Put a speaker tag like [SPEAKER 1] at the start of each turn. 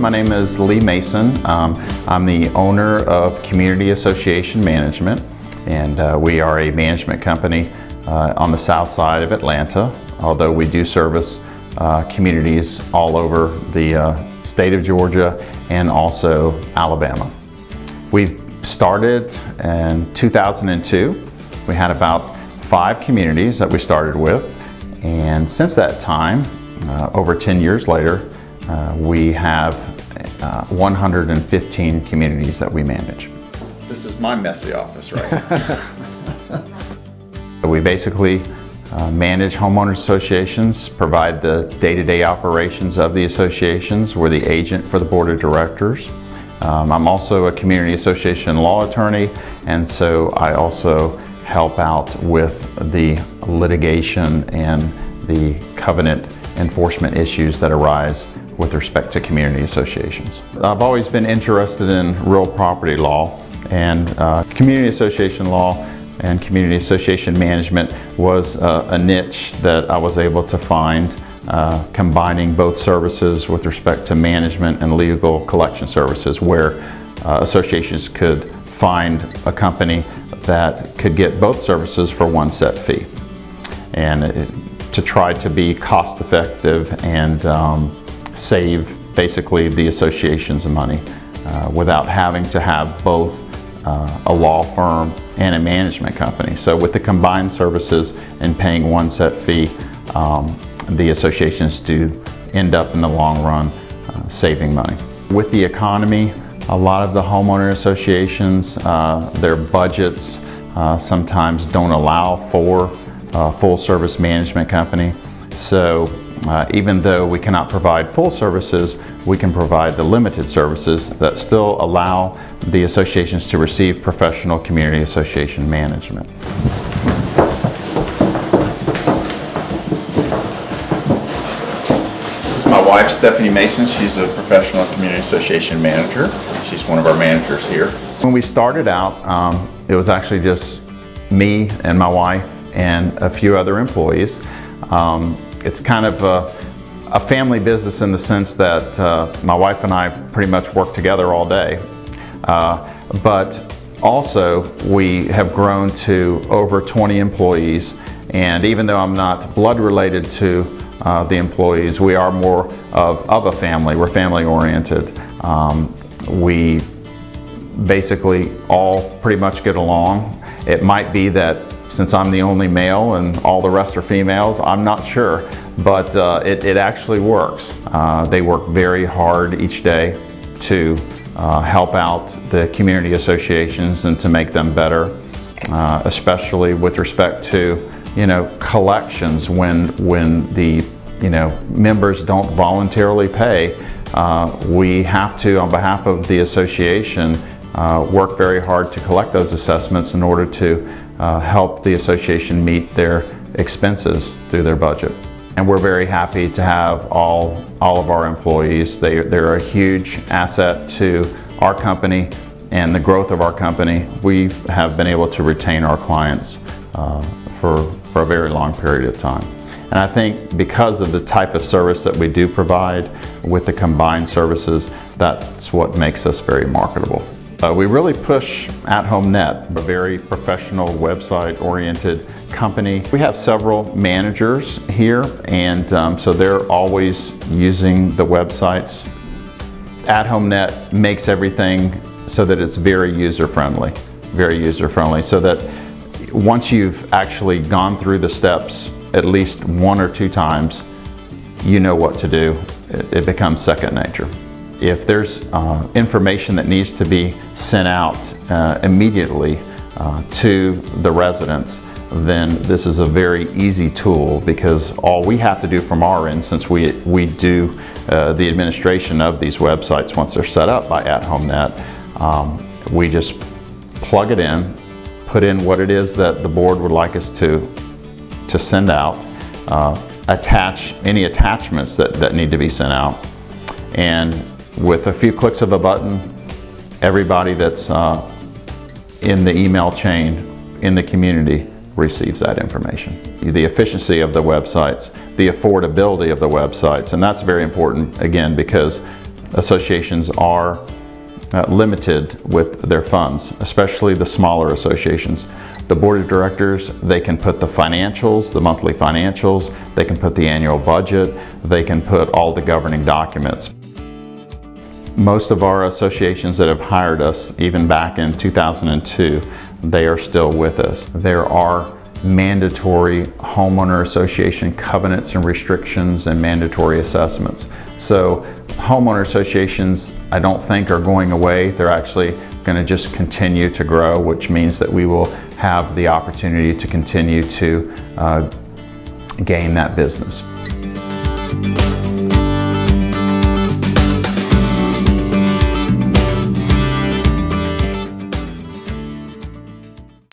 [SPEAKER 1] My name is Lee Mason. Um, I'm the owner of Community Association Management and uh, we are a management company uh, on the south side of Atlanta, although we do service uh, communities all over the uh, state of Georgia and also Alabama. We started in 2002. We had about five communities that we started with and since that time, uh, over 10 years later, uh, we have uh, 115 communities that we manage.
[SPEAKER 2] This is my messy office, right? now.
[SPEAKER 1] we basically uh, manage homeowners associations, provide the day-to-day -day operations of the associations. We're the agent for the board of directors. Um, I'm also a community association law attorney, and so I also help out with the litigation and the covenant enforcement issues that arise with respect to community associations. I've always been interested in real property law and uh, community association law and community association management was uh, a niche that I was able to find uh, combining both services with respect to management and legal collection services where uh, associations could find a company that could get both services for one set fee. And it, to try to be cost effective and um, save basically the associations money uh, without having to have both uh, a law firm and a management company. So with the combined services and paying one set fee, um, the associations do end up in the long run uh, saving money. With the economy, a lot of the homeowner associations, uh, their budgets uh, sometimes don't allow for a full service management company. So uh, even though we cannot provide full services, we can provide the limited services that still allow the associations to receive professional community association management.
[SPEAKER 2] This is my wife, Stephanie Mason. She's a professional community association manager. She's one of our managers here.
[SPEAKER 1] When we started out, um, it was actually just me and my wife and a few other employees. Um, it's kind of a, a, family business in the sense that uh, my wife and I pretty much work together all day. Uh, but also we have grown to over 20 employees and even though I'm not blood related to uh, the employees, we are more of, of a family. We're family oriented. Um, we basically all pretty much get along. It might be that since I'm the only male and all the rest are females, I'm not sure, but uh, it, it, actually works. Uh, they work very hard each day to uh, help out the community associations and to make them better, uh, especially with respect to, you know, collections when, when the, you know, members don't voluntarily pay. Uh, we have to, on behalf of the association, uh, work very hard to collect those assessments in order to uh, help the association meet their expenses through their budget. And we're very happy to have all, all of our employees. They, they're a huge asset to our company and the growth of our company. We have been able to retain our clients uh, for, for a very long period of time. And I think because of the type of service that we do provide with the combined services, that's what makes us very marketable. Uh, we really push AtHomeNet, a very professional website oriented company. We have several managers here and um, so they're always using the websites. AtHomeNet makes everything so that it's very user friendly, very user friendly so that once you've actually gone through the steps at least one or two times, you know what to do. It, it becomes second nature. If there's uh, information that needs to be sent out uh, immediately uh, to the residents, then this is a very easy tool because all we have to do from our end, since we, we do uh, the administration of these websites once they're set up by AtHomeNet, um, we just plug it in, put in what it is that the board would like us to, to send out, uh, attach any attachments that, that need to be sent out, and with a few clicks of a button, everybody that's uh, in the email chain in the community receives that information. The efficiency of the websites, the affordability of the websites, and that's very important again because associations are uh, limited with their funds, especially the smaller associations. The board of directors, they can put the financials, the monthly financials, they can put the annual budget, they can put all the governing documents. Most of our associations that have hired us, even back in 2002, they are still with us. There are mandatory homeowner association covenants and restrictions and mandatory assessments. So homeowner associations, I don't think are going away. They're actually going to just continue to grow, which means that we will have the opportunity to continue to uh, gain that business.